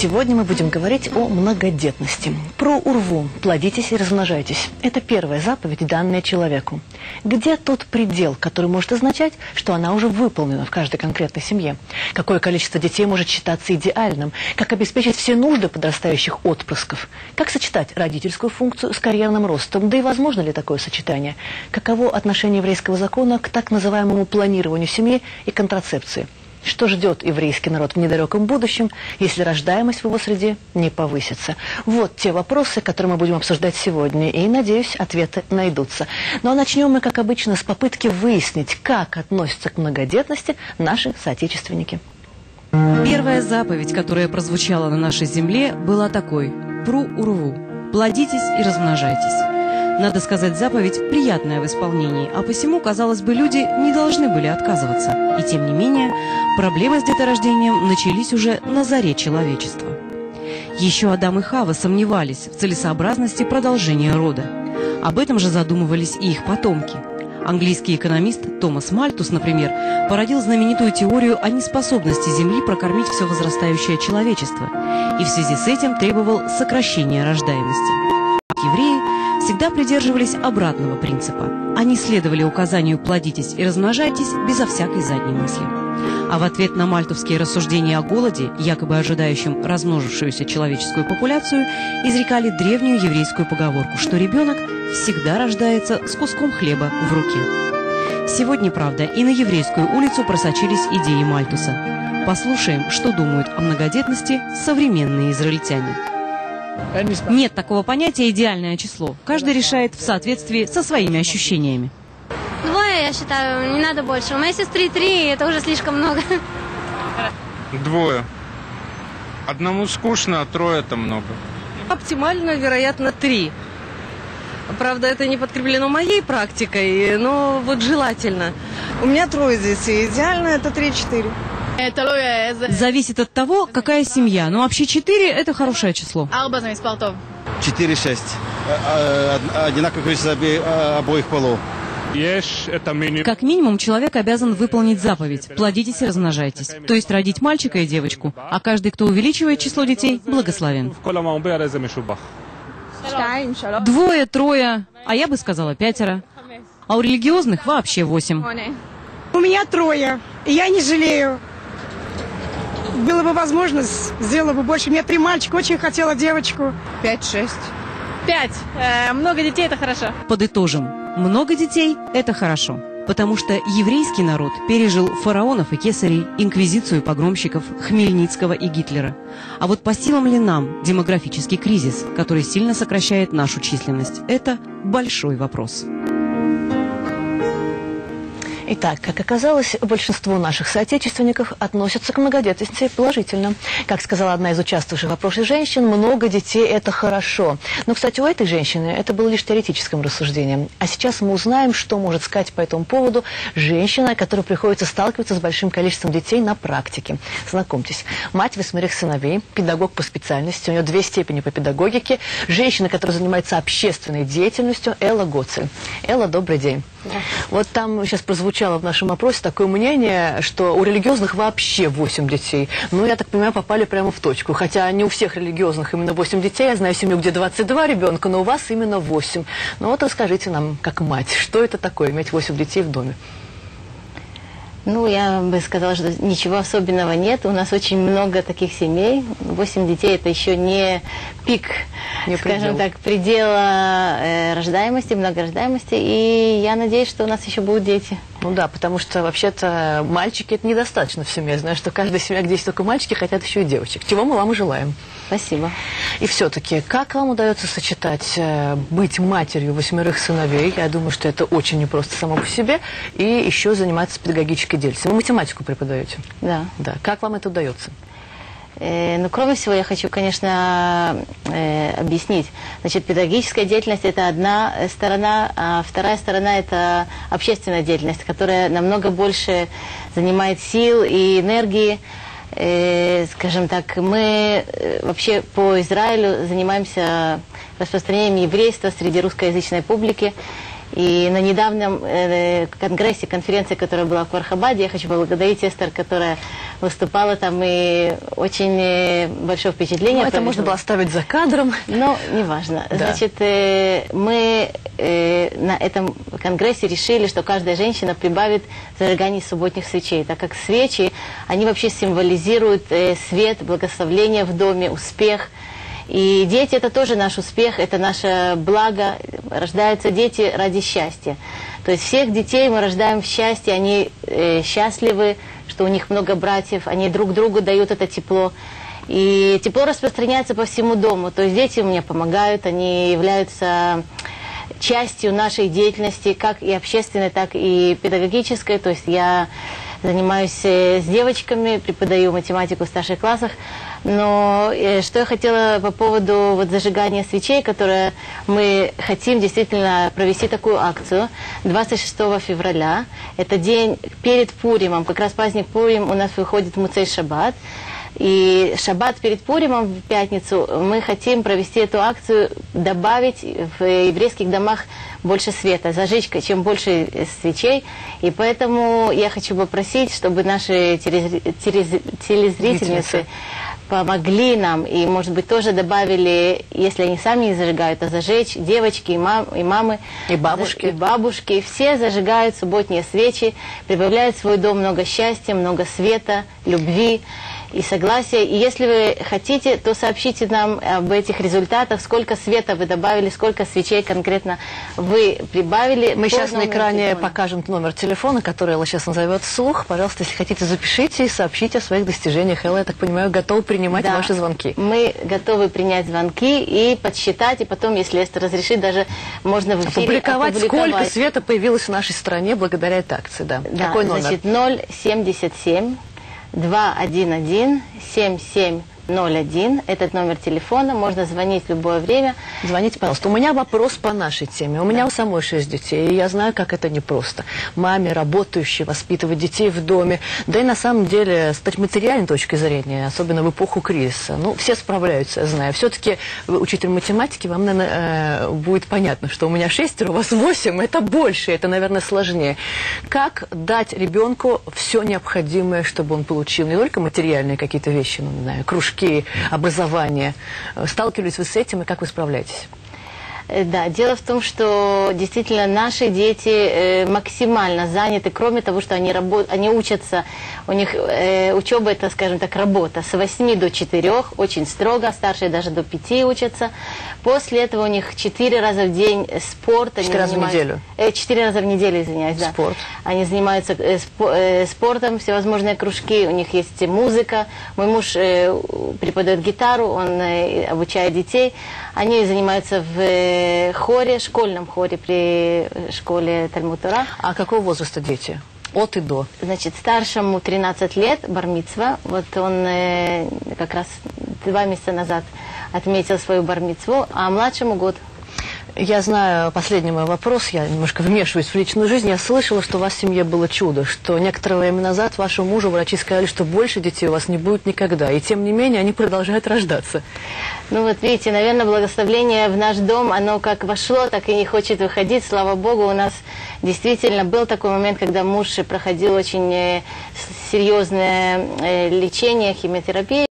Сегодня мы будем говорить о многодетности. Про урву «плодитесь и размножайтесь». Это первая заповедь, данная человеку. Где тот предел, который может означать, что она уже выполнена в каждой конкретной семье? Какое количество детей может считаться идеальным? Как обеспечить все нужды подрастающих отпрысков? Как сочетать родительскую функцию с карьерным ростом? Да и возможно ли такое сочетание? Каково отношение еврейского закона к так называемому планированию семьи и контрацепции? Что ждет еврейский народ в недалеком будущем, если рождаемость в его среде не повысится? Вот те вопросы, которые мы будем обсуждать сегодня, и, надеюсь, ответы найдутся. Ну а начнем мы, как обычно, с попытки выяснить, как относятся к многодетности наши соотечественники. Первая заповедь, которая прозвучала на нашей земле, была такой «Пру урву» – «Плодитесь и размножайтесь». Надо сказать, заповедь приятная в исполнении, а посему, казалось бы, люди не должны были отказываться. И тем не менее, проблемы с деторождением начались уже на заре человечества. Еще Адам и Хава сомневались в целесообразности продолжения рода. Об этом же задумывались и их потомки. Английский экономист Томас Мальтус, например, породил знаменитую теорию о неспособности Земли прокормить все возрастающее человечество и в связи с этим требовал сокращения рождаемости. Евреи всегда придерживались обратного принципа. Они следовали указанию «плодитесь и размножайтесь» безо всякой задней мысли. А в ответ на мальтовские рассуждения о голоде, якобы ожидающем размножившуюся человеческую популяцию, изрекали древнюю еврейскую поговорку, что ребенок всегда рождается с куском хлеба в руке. Сегодня, правда, и на еврейскую улицу просочились идеи Мальтуса. Послушаем, что думают о многодетности современные израильтяне. Нет такого понятия «идеальное число». Каждый решает в соответствии со своими ощущениями. Двое, я считаю, не надо больше. У моей сестры три, это уже слишком много. Двое. Одному скучно, а трое это много. Оптимально, вероятно, три. Правда, это не подкреплено моей практикой, но вот желательно. У меня трое детей. Идеально это три-четыре. Зависит от того, какая семья. Но вообще 4 – это хорошее число. 4-6. Одинаковое количество обоих полов. Как минимум, человек обязан выполнить заповедь «плодитесь и размножайтесь», то есть родить мальчика и девочку, а каждый, кто увеличивает число детей, благословен. Двое, трое, а я бы сказала пятеро. А у религиозных вообще восемь. У меня трое, и я не жалею было бы возможность, сделала бы больше. У меня три мальчика, очень хотела девочку. Пять-шесть. Пять. Э, много детей – это хорошо. Подытожим. Много детей – это хорошо. Потому что еврейский народ пережил фараонов и кесарей, инквизицию погромщиков, Хмельницкого и Гитлера. А вот по силам ли нам демографический кризис, который сильно сокращает нашу численность? Это большой вопрос. Итак, как оказалось, большинство наших соотечественников относятся к многодетности положительно. Как сказала одна из участвовавших в вопросе женщин, много детей – это хорошо. Но, кстати, у этой женщины это было лишь теоретическим рассуждением. А сейчас мы узнаем, что может сказать по этому поводу женщина, которая приходится сталкиваться с большим количеством детей на практике. Знакомьтесь, мать восьмерых сыновей, педагог по специальности, у нее две степени по педагогике, женщина, которая занимается общественной деятельностью, Элла Гоцель. Элла, добрый день. Да. Вот там сейчас прозвучало прозвучало в нашем опросе такое мнение, что у религиозных вообще 8 детей. Ну, я так понимаю, попали прямо в точку. Хотя не у всех религиозных именно 8 детей. Я знаю семью, где 22 ребенка, но у вас именно 8. Ну вот расскажите нам, как мать, что это такое, иметь 8 детей в доме? Ну, я бы сказала, что ничего особенного нет. У нас очень много таких семей. Восемь детей – это еще не пик, не скажем предел. так, предела э, рождаемости, многорождаемости. И я надеюсь, что у нас еще будут дети. Ну да, потому что вообще-то мальчики – это недостаточно в семье. Я знаю, что каждая семья, где есть только мальчики, хотят еще и девочек. Чего мы вам и желаем. Спасибо. И все-таки, как вам удается сочетать э, быть матерью восьмерых сыновей? Я думаю, что это очень непросто само по себе. И еще заниматься педагогической деятельностью. Вы математику преподаете? Да. Да. Как вам это удается? Э, ну, кроме всего, я хочу, конечно, э, объяснить. Значит, педагогическая деятельность – это одна сторона, а вторая сторона – это общественная деятельность, которая намного больше занимает сил и энергии, э, скажем так, мы э, вообще по Израилю занимаемся распространением еврейства среди русскоязычной публики. И на недавнем э, конгрессе, конференции, которая была в Квархабаде, я хочу поблагодарить Эстер, которая выступала там и очень э, большое впечатление. Ну, это можно было оставить за кадром. Но неважно. Да. Значит, э, мы э, на этом конгрессе решили, что каждая женщина прибавит зажигание субботних свечей, так как свечи, они вообще символизируют э, свет, благословление в доме, успех. И дети это тоже наш успех, это наше благо. Рождаются дети ради счастья. То есть всех детей мы рождаем в счастье, они э, счастливы, что у них много братьев, они друг другу дают это тепло. И тепло распространяется по всему дому. То есть дети мне помогают, они являются частью нашей деятельности, как и общественной, так и педагогической. То есть я занимаюсь э, с девочками, преподаю математику в старших классах. Но э, что я хотела по поводу вот зажигания свечей, которое мы хотим действительно провести такую акцию 26 февраля. Это день перед Пуримом, как раз праздник Пурим у нас выходит в Муцей Шаббат. И шаббат перед Пуримом в пятницу мы хотим провести эту акцию, добавить в еврейских домах больше света, зажечь чем больше свечей. И поэтому я хочу попросить, чтобы наши телез- телез- телезрительницы Зрительницы. помогли нам и, может быть, тоже добавили, если они сами не зажигают, а зажечь девочки и, мам, и мамы. И бабушки. И бабушки. Все зажигают субботние свечи, прибавляют в свой дом много счастья, много света, любви и согласия. И если вы хотите, то сообщите нам об этих результатах, сколько света вы добавили, сколько свечей конкретно вы прибавили. Мы сейчас на экране телефона. покажем номер телефона, который Элла сейчас назовет вслух. Пожалуйста, если хотите, запишите и сообщите о своих достижениях. Элла, я так понимаю, готова принимать Да. ваши звонки. Мы готовы принять звонки и подсчитать, и потом, если Эстер разрешит, даже можно в эфире Опубликовать, сколько опубликовать. света появилось в нашей стране благодаря этой акции. Да. Да, Какой номер? значит, 077 211 7701. Этот номер телефона. Можно звонить в любое время. Звоните, пожалуйста. У меня вопрос по нашей теме. У меня у самой шесть детей, и я знаю, как это непросто. Маме, работающей, воспитывать детей в доме. Да и на самом деле, с материальной точки зрения, особенно в эпоху кризиса, ну, все справляются, я знаю. Все-таки вы учитель математики, вам, наверное, э, будет понятно, что у меня шестеро, у вас восемь, это больше, это, наверное, сложнее. Как дать ребенку все необходимое, чтобы он получил не только материальные какие-то вещи, ну, не знаю, кружки, образование. Э, Сталкивались вы с этим, и как вы справляетесь? Э, Да, дело в том, что действительно наши дети э, максимально заняты, кроме того, что они, рабо- они учатся, у них э, учеба это, скажем так, работа с 8 до 4, очень строго, старшие даже до 5 учатся. После этого у них 4 раза в день спорт. они Четыре раза в занимаются- неделю? Э, Четыре раза в неделю, извиняюсь, да. Спорт. Они занимаются э, спо- э, спортом, всевозможные кружки, у них есть музыка. Мой муж э, преподает гитару, он э, обучает детей. Они занимаются в э, хоре, школьном хоре при э, школе Тальмутура. А какого возраста дети? От и до. Значит, старшему 13 лет, бармицва. Вот он э, как раз два месяца назад отметил свою бармицву, а младшему год. Я знаю, последний мой вопрос, я немножко вмешиваюсь в личную жизнь. Я слышала, что у вас в семье было чудо, что некоторое время назад вашему мужу врачи сказали, что больше детей у вас не будет никогда. И тем не менее, они продолжают рождаться. Ну вот видите, наверное, благословление в наш дом, оно как вошло, так и не хочет выходить. Слава Богу, у нас действительно был такой момент, когда муж проходил очень э, серьезное э, лечение, химиотерапию.